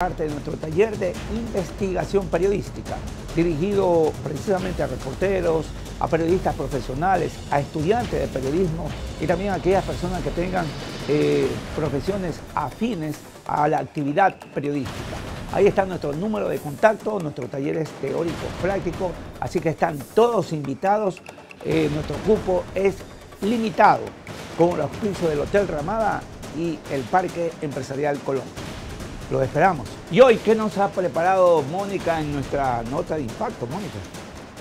parte de nuestro taller de investigación periodística, dirigido precisamente a reporteros, a periodistas profesionales, a estudiantes de periodismo y también a aquellas personas que tengan eh, profesiones afines a la actividad periodística. Ahí está nuestro número de contacto, nuestro taller es teórico práctico, así que están todos invitados. Eh, nuestro cupo es limitado con el auspicio del Hotel Ramada y el Parque Empresarial Colón. Los esperamos. Y hoy, ¿qué nos ha preparado Mónica en nuestra nota de impacto, Mónica?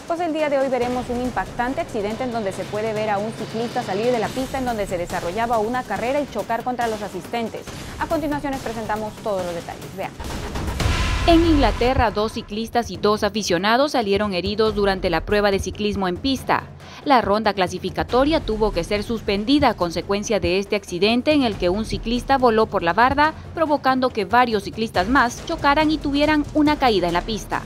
Pues el día de hoy veremos un impactante accidente en donde se puede ver a un ciclista salir de la pista en donde se desarrollaba una carrera y chocar contra los asistentes. A continuación les presentamos todos los detalles. Vean. En Inglaterra, dos ciclistas y dos aficionados salieron heridos durante la prueba de ciclismo en pista. La ronda clasificatoria tuvo que ser suspendida a consecuencia de este accidente en el que un ciclista voló por la barda, provocando que varios ciclistas más chocaran y tuvieran una caída en la pista.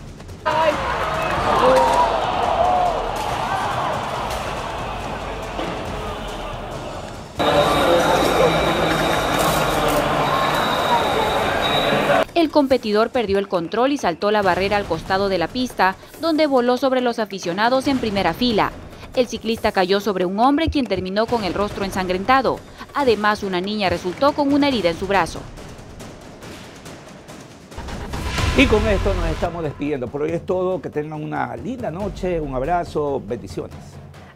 El competidor perdió el control y saltó la barrera al costado de la pista, donde voló sobre los aficionados en primera fila. El ciclista cayó sobre un hombre quien terminó con el rostro ensangrentado. Además, una niña resultó con una herida en su brazo. Y con esto nos estamos despidiendo. Por hoy es todo. Que tengan una linda noche, un abrazo, bendiciones.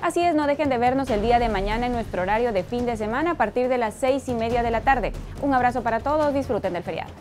Así es, no dejen de vernos el día de mañana en nuestro horario de fin de semana a partir de las seis y media de la tarde. Un abrazo para todos, disfruten del feriado.